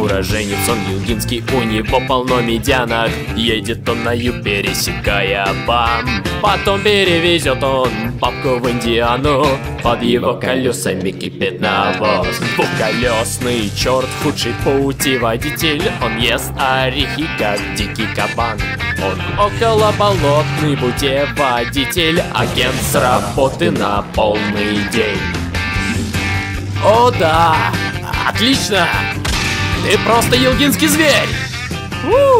уроженец он югинский У него полно медянок. Едет он на юг, пересекая бам. Потом перевезет он папку в Индиану. Под его колесами кипит навоз. Двухколесный черт, худший путеводитель Он ест орехи, как дикий кабан. Он около болотный путеводитель. Агент с работы на полный день. О да, отлично! Ты просто елгинский зверь! У-ху-ху-ху.